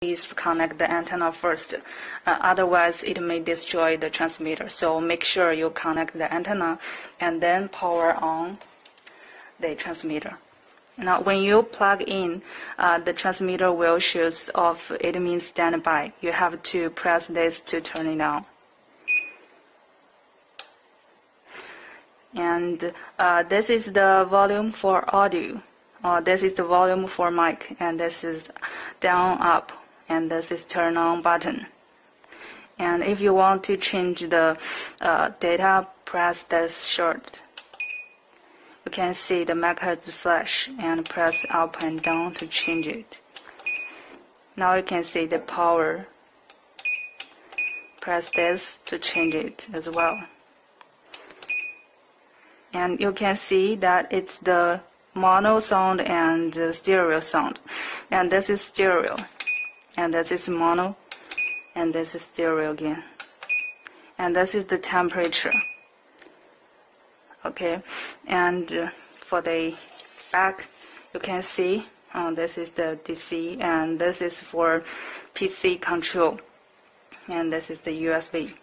please connect the antenna first. Uh, otherwise, it may destroy the transmitter. So make sure you connect the antenna and then power on the transmitter. Now, when you plug in, uh, the transmitter will shows off. It means standby. You have to press this to turn it on. And uh, this is the volume for audio. Uh, this is the volume for mic, and this is down up and this is turn on button. And if you want to change the uh, data, press this short. You can see the megahertz flash and press up and down to change it. Now you can see the power. Press this to change it as well. And you can see that it's the mono sound and stereo sound. And this is stereo and this is mono. And this is stereo again. And this is the temperature. Okay? And uh, for the back you can see uh, this is the DC and this is for PC control. And this is the USB